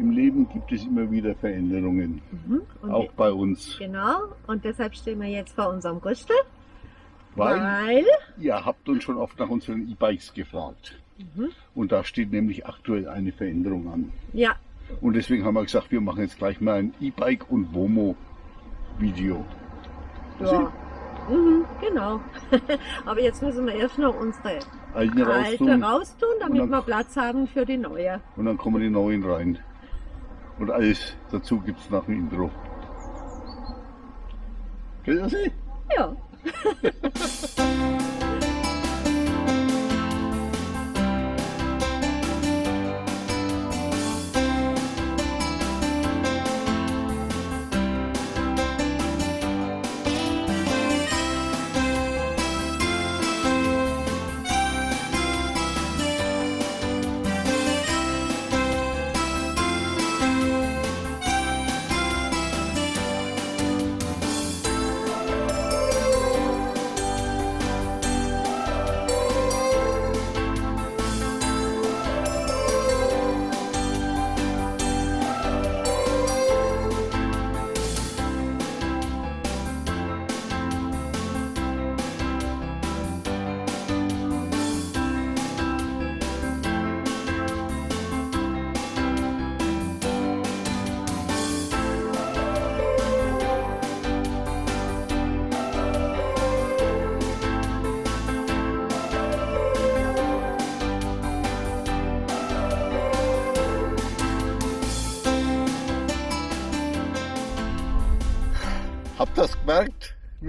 Im Leben gibt es immer wieder Veränderungen, Mhm. Auch bei uns. Genau, und deshalb stehen wir jetzt vor unserem Rüstel, Weil weil ihr habt uns schon oft nach unseren E-Bikes gefragt. Mhm. Und da steht nämlich aktuell eine Veränderung an. ja, Und deswegen haben wir gesagt, wir machen jetzt gleich mal ein E-Bike und Womo Video. ja. Mhm, genau. Aber jetzt müssen wir erst noch unsere Alte alte raustun raustun, damit wir Platz haben für die neue. und dann kommen die neuen rein. Und alles dazu gibt es nach dem Intro. Das nicht? Ja.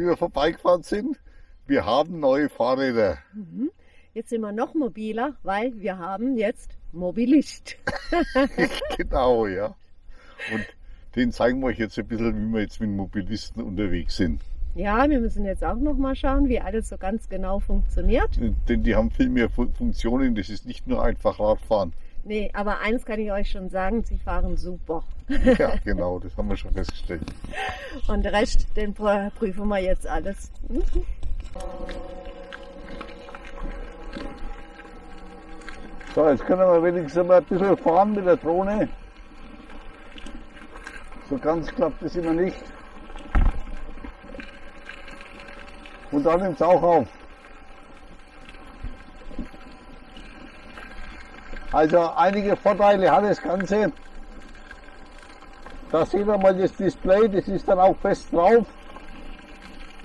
wie wir vorbeigefahren sind? Wir haben neue Fahrräder. Jetzt sind wir noch mobiler, weil wir haben jetzt Mobilist. genau, ja. Und den zeigen wir euch jetzt ein bisschen, wie wir jetzt mit Mobilisten unterwegs sind. Ja, wir müssen jetzt auch noch mal schauen, wie alles so ganz genau funktioniert. Denn die haben viel mehr Fu- Funktionen. Das ist nicht nur einfach Radfahren. Nee, aber eins kann ich euch schon sagen, sie fahren super. Ja, genau, das haben wir schon festgestellt. Und den Rest, den prü- prüfen wir jetzt alles. So, jetzt können wir wenigstens mal ein bisschen fahren mit der Drohne. So ganz klappt das immer nicht. Und dann nimmt es auch auf. Also einige Vorteile hat das Ganze. Da seht ihr mal das Display, das ist dann auch fest drauf.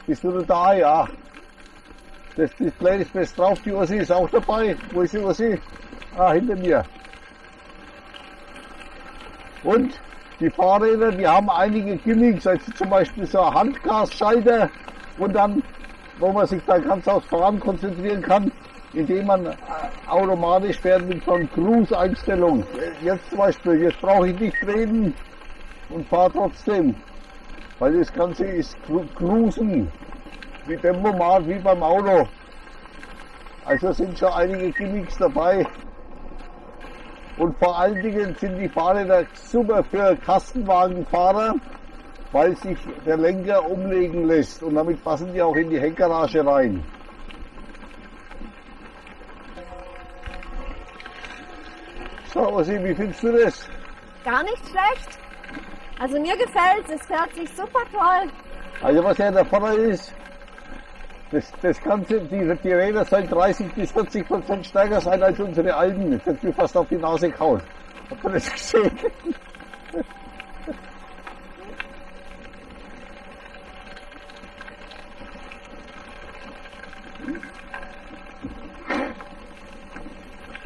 Bist du da? Ja. Das Display ist fest drauf, die Ursi ist auch dabei. Wo ist die Ursi? Ah, hinter mir. Und die Fahrräder, die haben einige Gimmicks, also zum Beispiel so ein Handgasschalter und dann, wo man sich dann ganz aufs Fahren konzentrieren kann, indem man äh, automatisch fährt mit so einer Cruise-Einstellung. Jetzt zum Beispiel, jetzt brauche ich nicht reden und fahre trotzdem, weil das Ganze ist Cru- Cruisen, wie Tempomat, wie beim Auto. Also sind schon einige Gimmicks dabei. Und vor allen Dingen sind die Fahrräder super für Kastenwagenfahrer, weil sich der Lenker umlegen lässt. Und damit passen die auch in die Heckgarage rein. So, Ossi, wie findest du das? Gar nicht schlecht. Also mir gefällt es, es fährt sich super toll. Also was ja der Vorteil ist, das, das Ganze, die, die Räder sollen 30 bis 40 Prozent stärker sein als unsere alten. Jetzt hätte mir fast auf die Nase gehauen. Habt ihr das gesehen?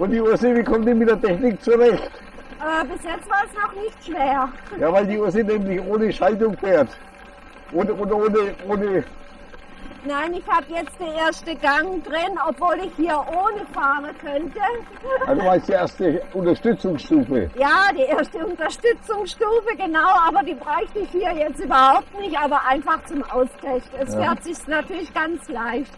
Und die Ursi, wie kommt die mit der Technik zurecht? Aber bis jetzt war es noch nicht schwer. Ja, weil die Ursi nämlich ohne Schaltung fährt. Ohne, ohne, ohne, ohne Nein, ich habe jetzt den ersten Gang drin, obwohl ich hier ohne fahren könnte. also meinst die erste Unterstützungsstufe. Ja, die erste Unterstützungsstufe, genau, aber die bräuchte ich hier jetzt überhaupt nicht, aber einfach zum Austesten. Es Ja. fährt sich natürlich ganz leicht.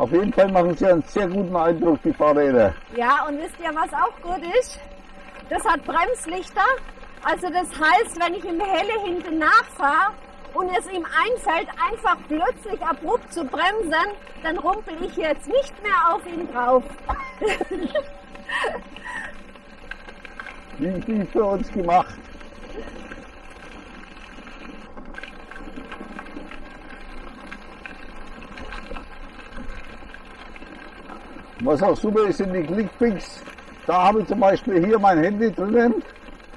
Auf jeden Fall machen sie einen sehr guten Eindruck, die Fahrräder. Ja, und wisst ihr, was auch gut ist? Das hat Bremslichter. Also das heißt, wenn ich im Helle hinten nachfahre, und es ihm einfällt, einfach plötzlich abrupt zu bremsen, dann rumpel ich jetzt nicht mehr auf ihn drauf. Wie, für uns gemacht. Was auch super ist, sind die Clickpicks. Da habe ich zum Beispiel hier mein Handy drinnen.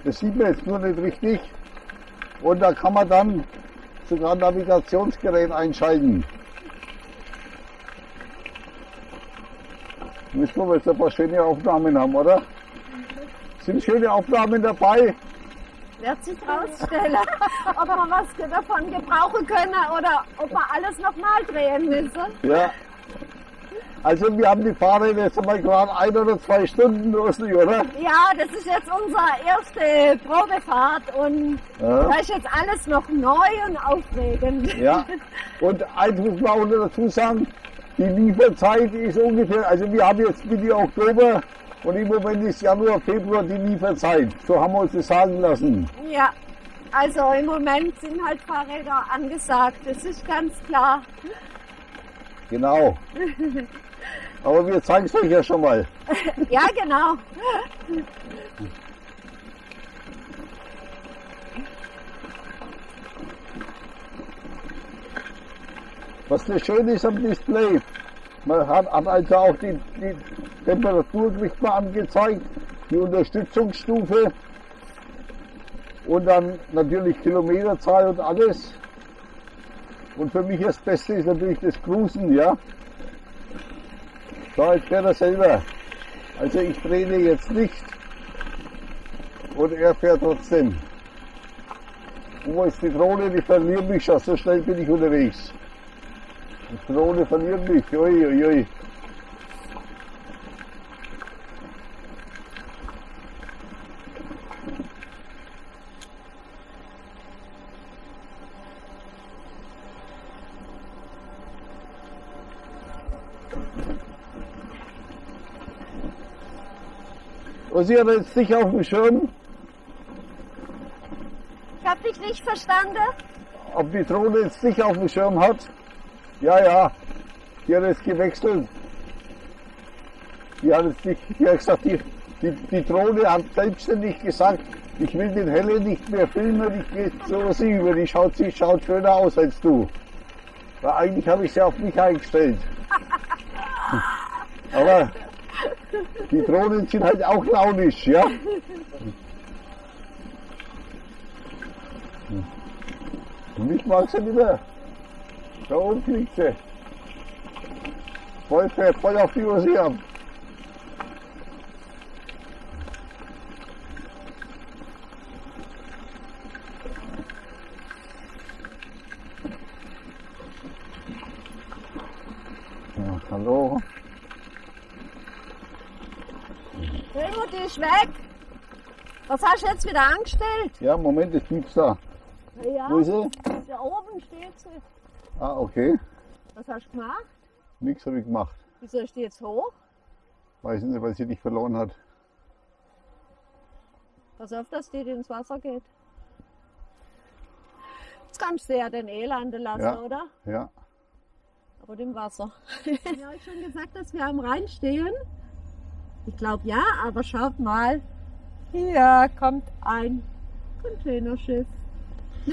Das sieht man jetzt nur nicht richtig. Und da kann man dann sogar ein Navigationsgerät einschalten. Müssen wir jetzt ein paar schöne Aufnahmen haben, oder? Sind schöne Aufnahmen dabei? Wird sich rausstellen, ob wir was davon gebrauchen können oder ob wir alles nochmal drehen müssen. Ja. Also wir haben die Fahrräder jetzt mal gerade ein oder zwei Stunden lustig, oder? Ja, das ist jetzt unsere erste Probefahrt und Ja. da ist jetzt alles noch neu und aufregend. Ja. Und eins muss man auch noch dazu sagen, die Lieferzeit ist ungefähr, also wir haben jetzt Mitte Oktober und im Moment ist Januar, Februar die Lieferzeit. So haben wir uns das sagen lassen. Ja, also im Moment sind halt Fahrräder angesagt, das ist ganz klar. Genau. Aber wir zeigen es euch ja schon mal. Ja, genau. Was das Schöne ist am Display, man hat, hat also auch die, die Temperatur kriegt man angezeigt, die Unterstützungsstufe und dann natürlich Kilometerzahl und alles. Und für mich das Beste ist natürlich das Cruisen, ja. Da jetzt fährt er selber. Also ich drehe jetzt nicht und er fährt trotzdem. Wo ist die Drohne? Die verliert mich schon, so schnell bin ich unterwegs. Die Drohne verliert mich. Ui, ui, ui. Sie hat jetzt nicht auf dem Schirm, Ich habe dich nicht verstanden. ob die Drohne jetzt nicht auf dem Schirm hat. Ja, ja, die hat jetzt gewechselt. Die hat jetzt nicht, die hat gesagt, die, die, die Drohne hat selbstständig gesagt, ich will den Helle nicht mehr filmen, ich gehe zu sie über, die schaut, sie schaut schöner aus als du. Weil eigentlich habe ich sie auf mich eingestellt. Aber die Drohnen sind halt auch launisch, ja. Und mich mag sie mehr. Da oben fliegt sie. Voll fährt, voll auf die Uhr ab. Ja, Helmut, die ist weg. Was hast du jetzt wieder angestellt? Ja, Moment, ich piep's da. Ja, Wo ist sie? da oben steht sie. Ah, okay. Was hast du gemacht? Nichts habe ich gemacht. Wieso ist die jetzt hoch? Weiß nicht, weil sie dich verloren hat. Pass auf, dass die ins Wasser geht. Jetzt kannst du sie ja den eh landen lassen, Ja. oder? Ja. Aber im Wasser. Ich habe schon gesagt, dass wir am Rhein stehen. Ich glaube ja, aber schaut mal. Hier kommt ein Containerschiff.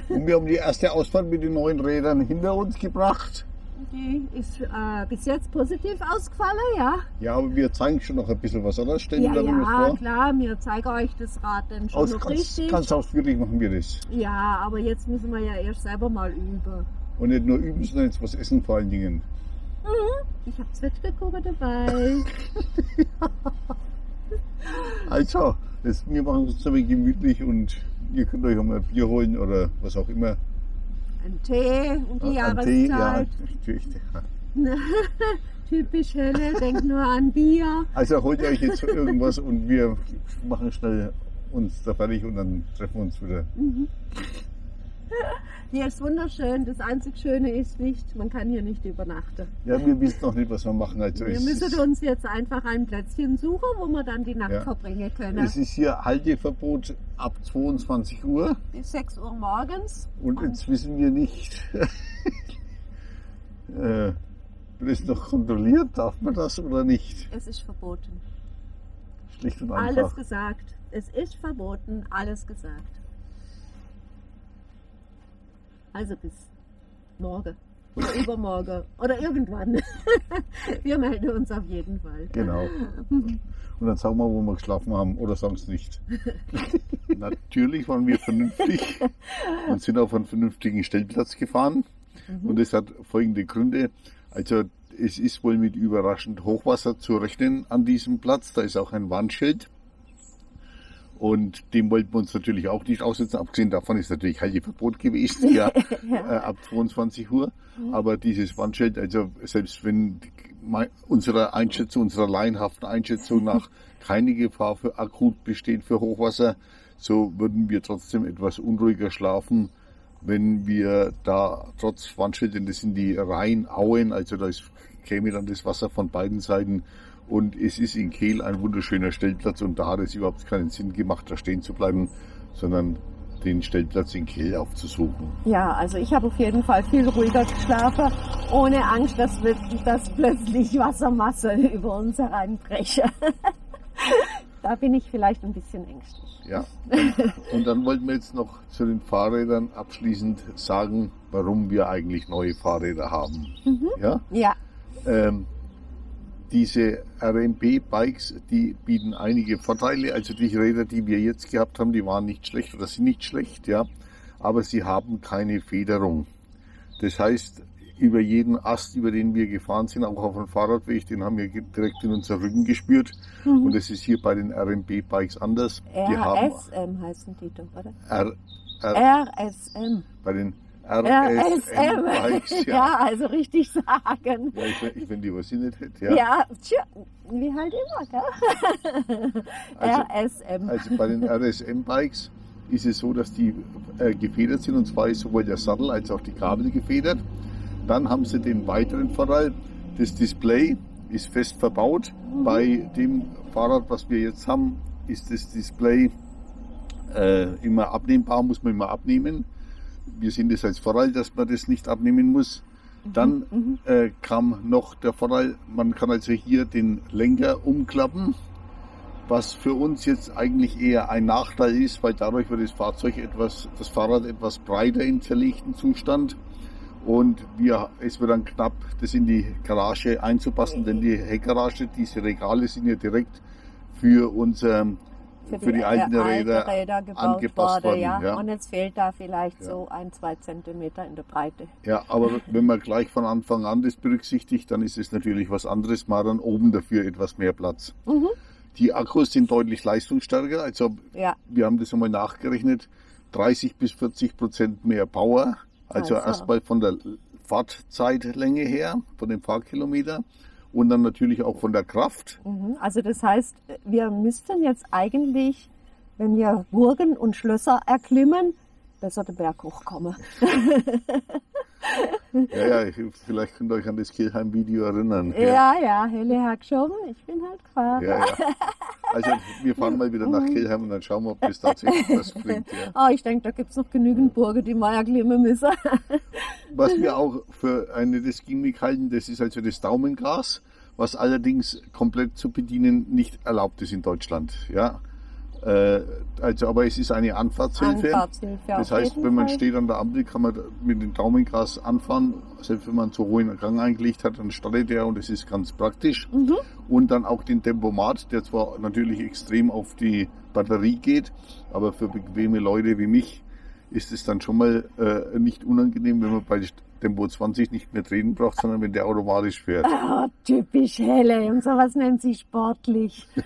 Und wir haben die erste Ausfahrt mit den neuen Rädern hinter uns gebracht. Die ist äh, bis jetzt positiv ausgefallen, ja? Ja, aber wir zeigen schon noch ein bisschen was, oder? Stellen Ja, ja, vor? klar, wir zeigen euch das Rad dann schon Aus, noch ganz, richtig. ganz ausführlich machen wir das. Ja, aber jetzt müssen wir ja erst selber mal üben. Und nicht nur üben, sondern jetzt was essen vor allen Dingen. Ich habe Zwetschgekuchen dabei. Also, das, wir machen es so gemütlich und ihr könnt euch auch mal ein Bier holen oder was auch immer. Ein Tee und die Ein Tee, ja, Jahreszeit. natürlich. Typisch Helle, denkt nur an Bier. Also holt euch jetzt irgendwas und wir machen schnell uns da fertig und dann treffen wir uns wieder. Hier ist wunderschön. Das einzig Schöne ist nicht, man kann hier nicht übernachten. Ja, wir wissen noch nicht, was wir machen. Also Wir müssen uns jetzt einfach ein Plätzchen suchen, wo wir dann die Nacht Ja. verbringen können. es ist hier Halteverbot ab 22 Uhr Bis 6 Uhr morgens. und jetzt wissen wir nicht, äh, wird es noch kontrolliert, darf man das oder nicht? Es ist verboten. Schlicht und Alles einfach. gesagt. Es ist verboten, alles gesagt. Also bis morgen oder übermorgen oder irgendwann. Wir melden uns auf jeden Fall. Genau. Und dann sagen wir, wo wir geschlafen haben oder sagen es nicht. Natürlich waren wir vernünftig und sind auf einen vernünftigen Stellplatz gefahren. Und das hat folgende Gründe. Also es ist wohl mit überraschend Hochwasser zu rechnen an diesem Platz. Da ist auch ein Warnschild. Und dem wollten wir uns natürlich auch nicht aussetzen. Abgesehen davon ist natürlich Halteverbot gewesen, ja, Äh, ab 22 Uhr. Aber dieses Warnschild, also selbst wenn unserer Einschätzung, unserer laienhaften Einschätzung nach keine Gefahr für akut besteht für Hochwasser, so würden wir trotzdem etwas unruhiger schlafen, wenn wir da trotz Warnschild, denn das sind die Rheinauen, also da ist, käme dann das Wasser von beiden Seiten. Und es ist in Kehl ein wunderschöner Stellplatz und da hat es überhaupt keinen Sinn gemacht, da stehen zu bleiben, sondern den Stellplatz in Kehl aufzusuchen. Ja, also ich habe auf jeden Fall viel ruhiger geschlafen, ohne Angst, dass, wir, dass plötzlich Wassermasse über uns hereinbreche. da bin ich vielleicht ein bisschen ängstlich. Ja. Und, dann wollten wir jetzt noch zu den Fahrrädern abschließend sagen, warum wir eigentlich neue Fahrräder haben. Ja? Ja, Ähm, diese RMP-Bikes, die bieten einige Vorteile. Also die Räder, die wir jetzt gehabt haben, die waren nicht schlecht oder sind nicht schlecht, ja. Aber sie haben keine Federung. Das heißt, über jeden Ast, über den wir gefahren sind, auch auf dem Fahrradweg, den haben wir direkt in unser Rücken gespürt. Und das ist hier bei den RMP-Bikes anders. Die haben RSM heißen die doch, oder? R, R, RSM. bei den RSM. RSM-Bikes, Ja. ja. also richtig sagen. Ja, ich, ich, wenn die was ich nicht hätte, Ja, ja. tja, wie halt immer, gell? Also, RSM. Also bei den RSM-Bikes ist es so, dass die äh, gefedert sind und zwar ist sowohl der Sattel als auch die Kabel gefedert. Dann haben sie den weiteren Vorteil, das Display ist fest verbaut. Bei dem Fahrrad, was wir jetzt haben, ist das Display äh, immer abnehmbar, muss man immer abnehmen. Wir sehen das als Vorteil, dass man das nicht abnehmen muss. Dann äh, kam noch der Vorteil, man kann also hier den Lenker umklappen was für uns jetzt eigentlich eher ein Nachteil ist, weil dadurch wird das Fahrzeug etwas, das Fahrrad etwas breiter im zerlegten Zustand und wir, es wird dann knapp, das in die Garage einzupassen, denn die Heckgarage, diese Regale sind ja direkt für unser, für, die, alten äh, Räder, alte Räder gebaut angepasst worden, worden. ja. ja. Und jetzt fehlt da vielleicht Ja. so ein, zwei Zentimeter in der Breite. Ja, aber wenn man gleich von Anfang an das berücksichtigt, dann ist es natürlich was anderes. Man hat dann oben dafür etwas mehr Platz. Mhm. Die Akkus sind deutlich leistungsstärker. Also Ja, wir haben das einmal nachgerechnet, 30 bis 40 Prozent mehr Power. Also, Also. erstmal von der Fahrtzeitlänge her, von den Fahrkilometer und dann natürlich auch von der Kraft. mhm. also das heißt, wir müssten jetzt eigentlich, wenn wir Burgen und Schlösser erklimmen, besser den Berg hochkommen. Ja, ja, ich, vielleicht könnt ihr euch an das Kirchheim-Video erinnern. Ja, ja, Helle hat geschoben, ich bin halt gefahren. Ja, ja. Also wir fahren mal wieder nach Kirchheim und dann schauen wir, ob das tatsächlich was bringt. Ja. Ah, ich denke, da gibt es noch genügend Burgen, die wir erklimmen müssen. Was wir auch für eine das Gimmick halten, das ist also das Daumengras, was allerdings komplett zu bedienen nicht erlaubt ist in Deutschland. Ja. Äh, also, aber es ist eine Anfahrtshilfe. Anfahrtshilfe Das heißt, wenn man Fall. steht an der Ampel, kann man mit dem Daumengras anfahren. Selbst wenn man zu hohen Gang eingelegt hat, dann startet der und das ist ganz praktisch. Mhm. Und dann auch den Tempomat, der zwar natürlich extrem auf die Batterie geht, aber für bequeme Leute wie mich ist es dann schon mal äh, nicht unangenehm, wenn man bei Tempo 20 nicht mehr treten braucht, sondern wenn der automatisch fährt. Ah, typisch Helle. Und sowas nennt sie sportlich.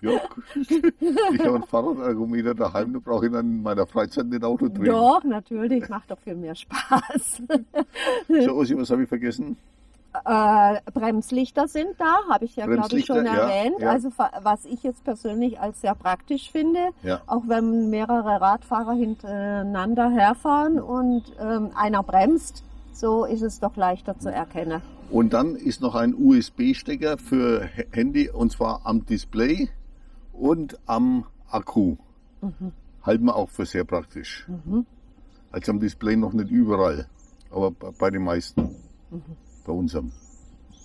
Ja, ich habe ein Fahrradergometer daheim, da brauche ich dann in meiner Freizeit nicht Auto drehen. Doch, natürlich. Macht doch viel mehr Spaß. So, Ossi, was habe ich vergessen? Äh, Bremslichter sind da, habe ich ja, glaube ich, schon Bremslichter, ja, erwähnt. ja. Also was ich jetzt persönlich als sehr praktisch finde, Ja. auch wenn mehrere Radfahrer hintereinander herfahren und ähm, einer bremst, so ist es doch leichter zu erkennen. Und dann ist noch ein USB-Stecker für Handy und zwar am Display und am Akku. Halten wir auch für sehr praktisch. Also am Display noch nicht überall, aber bei- bei den meisten. Bei unserem.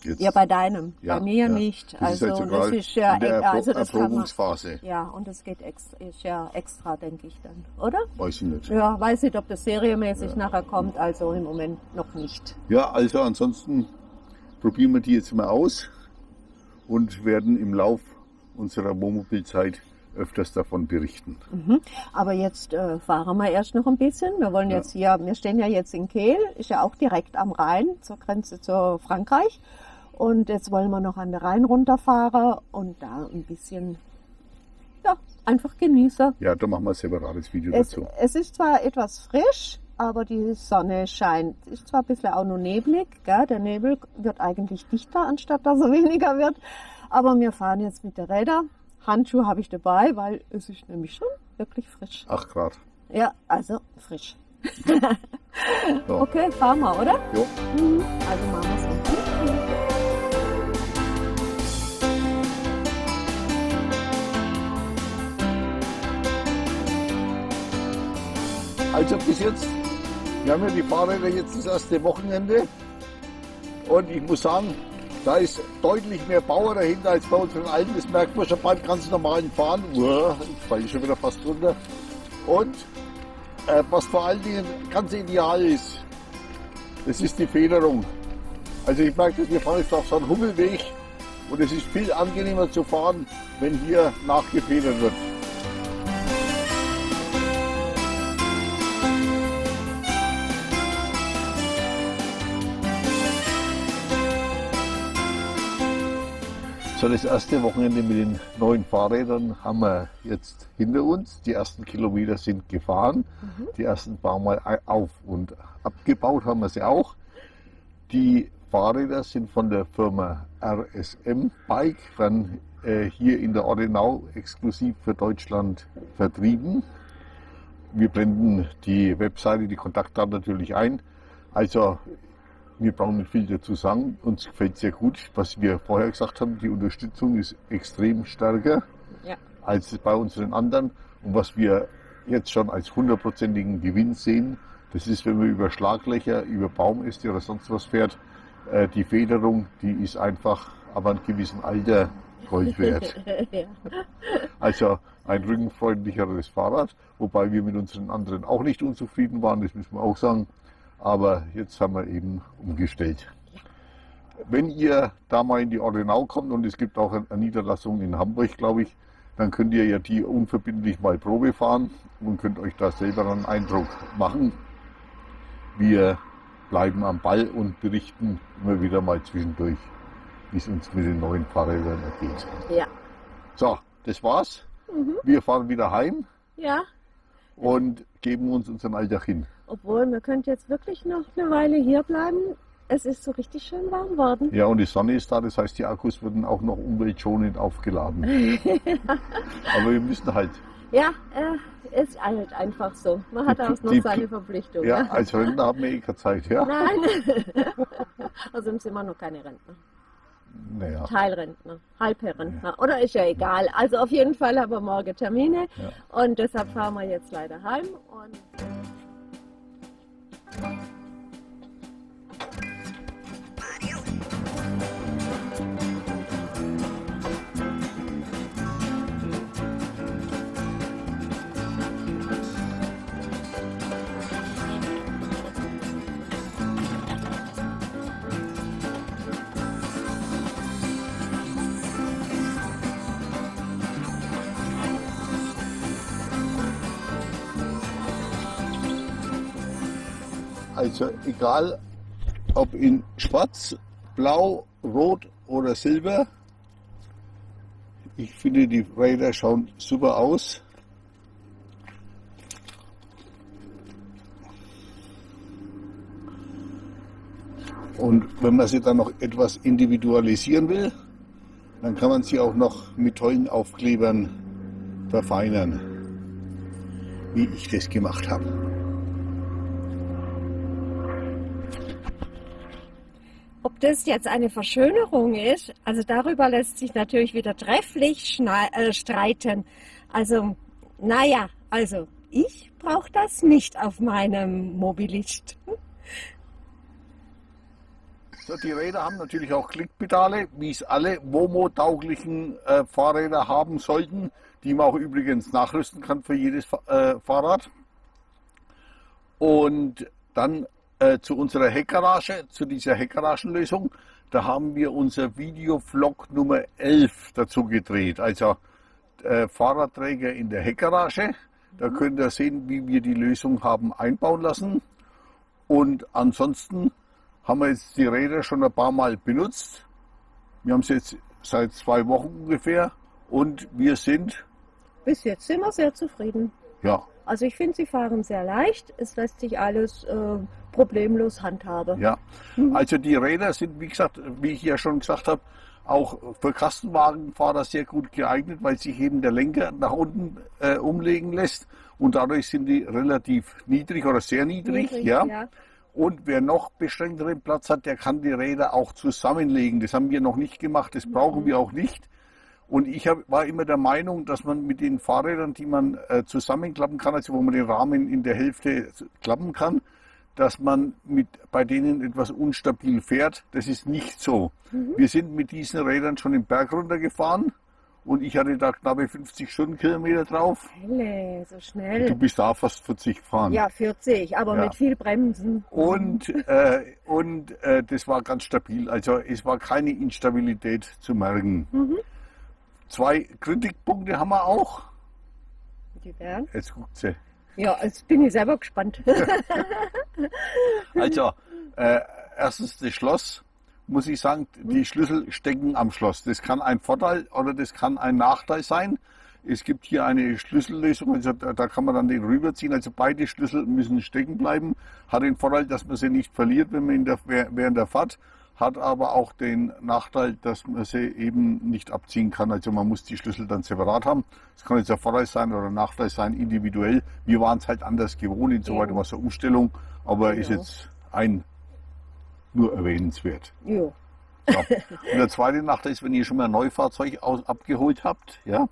Jetzt. Ja, bei deinem, Ja, bei mir ja. nicht. Das ist Also das ist ja, in der Erpro also das kann man, Erprobungsphase. ja, und das geht extra, ist ja extra, denke ich dann, oder? Weiß ich nicht. Ja, weiß nicht, ob das serienmäßig nachher kommt, also im Moment noch nicht. Ja, also ansonsten probieren wir die jetzt mal aus und werden im Lauf unserer Wohnmobilzeit öfters davon berichten. Aber jetzt äh, fahren wir erst noch ein bisschen. Wir wollen Ja. jetzt hier, wir stehen ja jetzt in Kehl, ist ja auch direkt am Rhein, zur Grenze zu Frankreich. Und jetzt wollen wir noch an der Rhein runterfahren und da ein bisschen, ja, einfach genießen. Ja, da machen wir ein separates Video Es, dazu. es ist zwar etwas frisch, aber die Sonne scheint. Es ist zwar ein bisschen auch nur neblig, gell? der Nebel wird eigentlich dichter, anstatt dass er weniger wird. Aber wir fahren jetzt mit den Rädern. Handschuhe habe ich dabei, weil es ist nämlich schon wirklich frisch. 8 Grad. Ja, also frisch. So. Okay, fahren wir, oder? Jo. Mhm. Also machen wir es. Also bis jetzt, wir haben ja die Fahrräder jetzt das erste Wochenende und ich muss sagen, da ist deutlich mehr Bauer dahinter als bei unseren alten. Das merkt man schon beim ganz normalen Fahren. Uah, Ich falle schon wieder fast runter. Und äh, was vor allen Dingen ganz ideal ist, das ist die Federung. Also ich merke, dass wir fahren jetzt auf so einem Hummelweg und es ist viel angenehmer zu fahren, wenn hier nachgefedert wird. So, das erste Wochenende mit den neuen Fahrrädern haben wir jetzt hinter uns. Die ersten Kilometer sind gefahren. Die ersten paar Mal auf und abgebaut haben wir sie auch. Die Fahrräder sind von der Firma RSM Bike, werden äh, hier in der Ordenau exklusiv für Deutschland vertrieben. Wir blenden die Webseite, die Kontaktdaten natürlich ein. Also wir brauchen nicht viel dazu sagen. Uns gefällt sehr gut, was wir vorher gesagt haben. Die Unterstützung ist extrem stärker Ja. als bei unseren anderen. Und was wir jetzt schon als hundertprozentigen Gewinn sehen, das ist, wenn man über Schlaglöcher, über Baumäste oder sonst was fährt, äh, die Federung, die ist einfach aber einem gewissen Alter Gold wert. ja. Also ein rückenfreundlicheres Fahrrad, wobei wir mit unseren anderen auch nicht unzufrieden waren, das müssen wir auch sagen. Aber jetzt haben wir eben umgestellt. Wenn ihr da mal in die Ordenau kommt und es gibt auch eine Niederlassung in Hamburg, glaube ich, dann könnt ihr ja die unverbindlich mal Probe fahren und könnt euch da selber einen Eindruck machen. Wir bleiben am Ball und berichten immer wieder mal zwischendurch, wie es uns mit den neuen Fahrrädern ergeht. ja. So, das war's. Wir fahren wieder heim Ja. und geben uns unseren Alltag hin. Obwohl, wir könnten jetzt wirklich noch eine Weile hier bleiben. Es ist so richtig schön warm worden. Ja, und die Sonne ist da, das heißt, die Akkus wurden auch noch umweltschonend aufgeladen. Aber wir müssen halt, Ja, äh, es eilt einfach so. Man hat Die- auch noch die- seine Verpflichtung. ja, als Rentner haben wir eh keine Zeit, ja? Nein. also sind wir noch keine Rentner. Naja, Teilrentner, Halbrentner. Oder ist ja egal. Also auf jeden Fall haben wir morgen Termine. Und deshalb fahren wir jetzt leider heim. Und Thank you. Also egal ob in schwarz, blau, rot oder silber, ich finde die Räder schauen super aus. Und wenn man sie dann noch etwas individualisieren will, dann kann man sie auch noch mit tollen Aufklebern verfeinern, wie ich das gemacht habe. Das jetzt eine Verschönerung ist, also darüber lässt sich natürlich wieder trefflich äh, streiten. Also, naja, also ich brauche das nicht auf meinem Mobilist. So, die Räder haben natürlich auch Klickpedale, wie es alle Womo-tauglichen äh, Fahrräder haben sollten, die man auch übrigens nachrüsten kann für jedes äh, Fahrrad. Und dann äh, zu unserer Heckgarage, zu dieser Heckgaragenlösung. Da haben wir unser Videovlog Nummer 11 dazu gedreht. Also äh, Fahrradträger in der Heckgarage. Da mhm. könnt ihr sehen, wie wir die Lösung haben einbauen lassen. Und ansonsten haben wir jetzt die Räder schon ein paar Mal benutzt. Wir haben sie jetzt seit zwei Wochen ungefähr und wir sind. Bis jetzt sind wir sehr zufrieden. Ja. Also ich finde, sie fahren sehr leicht. Es lässt sich alles äh, problemlos handhaben. Ja. Mhm. Also die Räder sind, wie gesagt, wie ich ja schon gesagt habe, auch für Kastenwagenfahrer sehr gut geeignet, weil sich eben der Lenker nach unten äh, umlegen lässt und dadurch sind die relativ niedrig oder sehr niedrig. niedrig ja. ja. Und wer noch beschränkteren Platz hat, der kann die Räder auch zusammenlegen. Das haben wir noch nicht gemacht, das brauchen mhm. wir auch nicht. Und ich hab, war immer der Meinung, dass man mit den Fahrrädern, die man äh, zusammenklappen kann, also wo man den Rahmen in der Hälfte klappen kann, dass man mit, bei denen etwas unstabil fährt. Das ist nicht so. Mhm. Wir sind mit diesen Rädern schon den Berg runtergefahren und ich hatte da knappe 50 Stundenkilometer drauf. Helle, so schnell. Du bist da fast 40 gefahren. Ja, 40, aber ja. mit viel Bremsen. Und, äh, und äh, das war ganz stabil. Also es war keine Instabilität zu merken. Mhm. Zwei Kritikpunkte haben wir auch. Die wären? Jetzt guckt sie. Ja, jetzt bin ich selber gespannt. also, äh, erstens das Schloss muss ich sagen, die Schlüssel stecken am Schloss. Das kann ein Vorteil oder das kann ein Nachteil sein. Es gibt hier eine Schlüssellösung, also da kann man dann den rüberziehen. Also beide Schlüssel müssen stecken bleiben. Hat den Vorteil, dass man sie nicht verliert, wenn man in der, während der Fahrt. Hat aber auch den Nachteil, dass man sie eben nicht abziehen kann. Also man muss die Schlüssel dann separat haben. Das kann jetzt ein Vorteil sein oder ein Nachteil sein, individuell. Wir waren es halt anders gewohnt, insoweit ja. war es eine Umstellung, aber ja. ist jetzt ein nur erwähnenswert. Ja. So. Und der zweite Nachteil ist, wenn ihr schon mal ein Neufahrzeug aus, abgeholt habt, ja,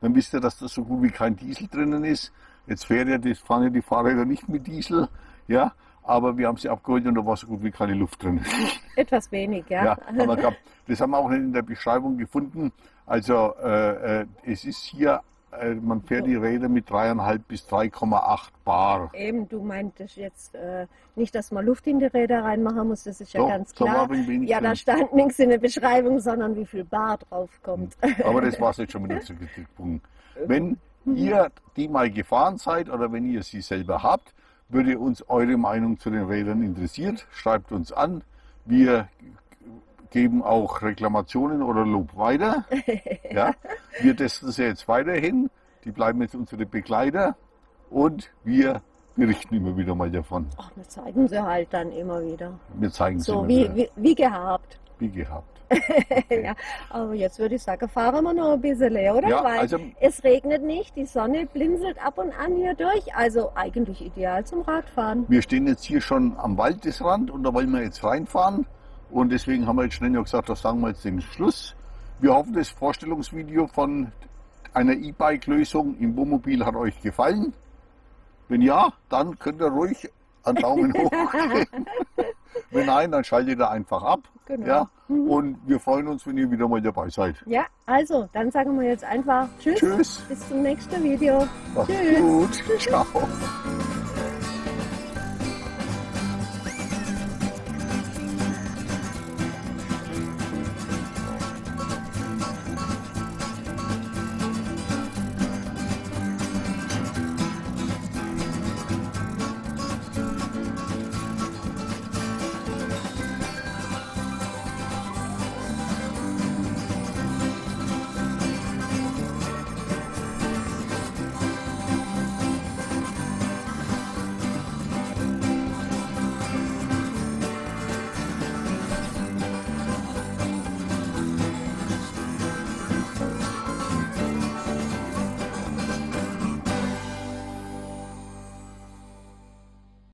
dann wisst ihr, dass da so gut wie kein Diesel drinnen ist. Jetzt fährt ja, das fahren ja die Fahrräder nicht mit Diesel, ja, aber wir haben sie abgeholt und da war so gut wie keine Luft drin. Etwas wenig, ja. ja aber glaub, das haben wir auch nicht in der Beschreibung gefunden. Also äh, äh, es ist hier äh, man fährt die Räder mit 3,5 bis 3,8 Bar. Eben, du meintest jetzt äh, nicht, dass man Luft in die Räder reinmachen muss, das ist ja Doch, ganz klar. Ja, da stand nichts in der Beschreibung, sondern wie viel Bar drauf kommt. Aber das war es jetzt schon mit dem Kritikpunkt. Wenn ihr die mal gefahren seid oder wenn ihr sie selber habt, würde uns eure Meinung zu den Rädern interessieren. Schreibt uns an. Wir geben auch Reklamationen oder Lob weiter. ja. Wir testen sie jetzt weiterhin. Die bleiben jetzt unsere Begleiter und wir berichten immer wieder mal davon. Ach, wir zeigen sie halt dann immer wieder. Wir zeigen sie so immer wie, wieder. Wie, wie gehabt. Wie gehabt. Okay. ja, aber jetzt würde ich sagen, fahren wir noch ein bisschen, oder? Ja, Weil also, es regnet nicht, die Sonne blinzelt ab und an hier durch. Also eigentlich ideal zum Radfahren. Wir stehen jetzt hier schon am Waldesrand und da wollen wir jetzt reinfahren. Und deswegen haben wir jetzt schnell gesagt, das sagen wir jetzt den Schluss. Wir hoffen, das Vorstellungsvideo von einer E-Bike-Lösung im Wohnmobil hat euch gefallen. Wenn ja, dann könnt ihr ruhig einen Daumen hoch geben. Wenn nein, dann schaltet ihr einfach ab. Genau. Ja? Mhm. Und wir freuen uns, wenn ihr wieder mal dabei seid. Ja, also, dann sagen wir jetzt einfach Tschüss. Tschüss. Bis zum nächsten Video. Macht's Tschüss. gut. Ciao.